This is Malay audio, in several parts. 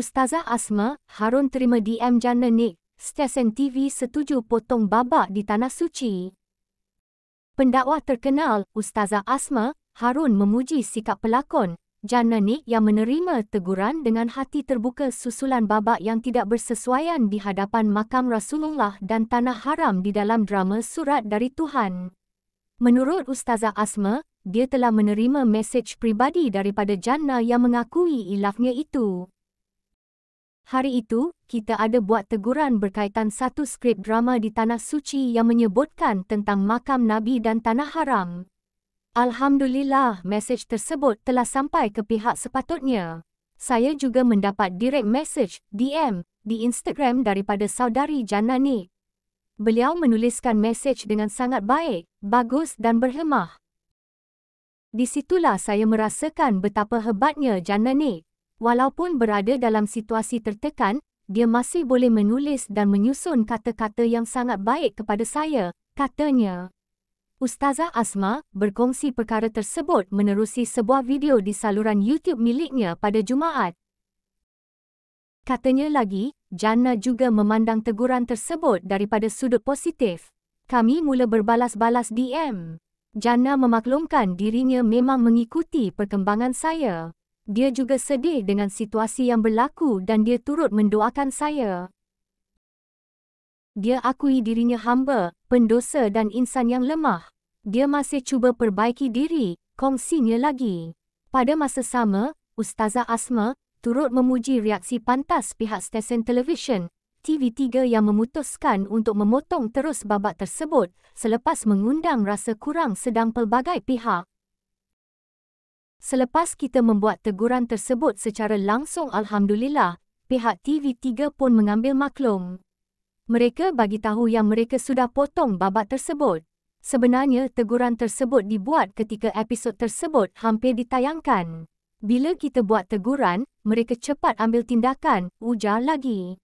Ustazah Asma, Harun terima DM Jana Nick, stesen TV setuju potong babak di Tanah Suci. Pendakwa terkenal, Ustazah Asma, Harun memuji sikap pelakon, Jana Nick yang menerima teguran dengan hati terbuka susulan babak yang tidak bersesuaian di hadapan makam Rasulullah dan Tanah Haram di dalam drama Surat dari Tuhan. Menurut Ustazah Asma, dia telah menerima mesej pribadi daripada Jannah yang mengakui ilafnya itu. Hari itu, kita ada buat teguran berkaitan satu skrip drama di Tanah Suci yang menyebutkan tentang makam Nabi dan Tanah Haram. Alhamdulillah, mesej tersebut telah sampai ke pihak sepatutnya. Saya juga mendapat direct message, DM, di Instagram daripada saudari Janani. Beliau menuliskan mesej dengan sangat baik, bagus dan berhemah. Di situlah saya merasakan betapa hebatnya Janani. Walaupun berada dalam situasi tertekan, dia masih boleh menulis dan menyusun kata-kata yang sangat baik kepada saya, katanya. Ustazah Asma berkongsi perkara tersebut menerusi sebuah video di saluran YouTube miliknya pada Jumaat. Katanya lagi, Jannah juga memandang teguran tersebut daripada sudut positif. Kami mula berbalas-balas DM. Jannah memaklumkan dirinya memang mengikuti perkembangan saya. Dia juga sedih dengan situasi yang berlaku dan dia turut mendoakan saya. Dia akui dirinya hamba, pendosa dan insan yang lemah. Dia masih cuba perbaiki diri, kongsinya lagi. Pada masa sama, Ustazah Asma turut memuji reaksi pantas pihak stesen televisyen TV3 yang memutuskan untuk memotong terus babak tersebut selepas mengundang rasa kurang sedang pelbagai pihak. Selepas kita membuat teguran tersebut secara langsung Alhamdulillah, pihak TV3 pun mengambil maklum. Mereka bagi tahu yang mereka sudah potong babak tersebut. Sebenarnya teguran tersebut dibuat ketika episod tersebut hampir ditayangkan. Bila kita buat teguran, mereka cepat ambil tindakan, ujar lagi.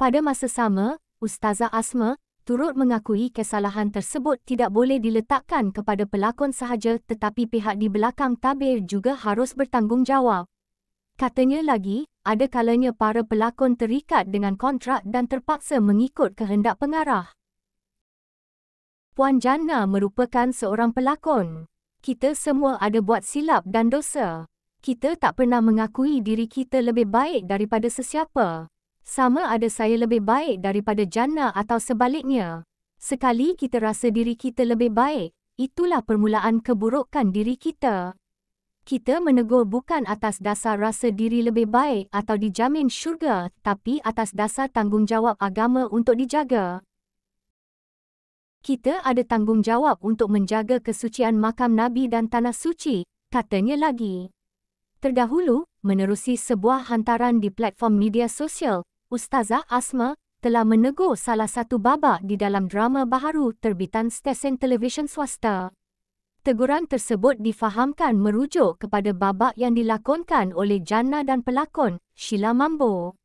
Pada masa sama, Ustazah Asma, turut mengakui kesalahan tersebut tidak boleh diletakkan kepada pelakon sahaja tetapi pihak di belakang tabir juga harus bertanggungjawab. Katanya lagi, ada kalanya para pelakon terikat dengan kontrak dan terpaksa mengikut kehendak pengarah. Puan Jana merupakan seorang pelakon. Kita semua ada buat silap dan dosa. Kita tak pernah mengakui diri kita lebih baik daripada sesiapa. Sama ada saya lebih baik daripada Jannah atau sebaliknya. Sekali kita rasa diri kita lebih baik, itulah permulaan keburukan diri kita. Kita menegur bukan atas dasar rasa diri lebih baik atau dijamin syurga, tapi atas dasar tanggungjawab agama untuk dijaga. Kita ada tanggungjawab untuk menjaga kesucian makam Nabi dan tanah suci, katanya lagi. Terdahulu, menerusi sebuah hantaran di platform media sosial, Ustazah Asma telah menegur salah satu babak di dalam drama baharu terbitan stesen televisyen swasta. Teguran tersebut difahamkan merujuk kepada babak yang dilakonkan oleh Jannah dan pelakon Sheila Mambo.